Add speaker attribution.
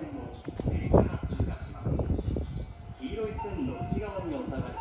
Speaker 1: 線をから黄色い線の内側にお下がり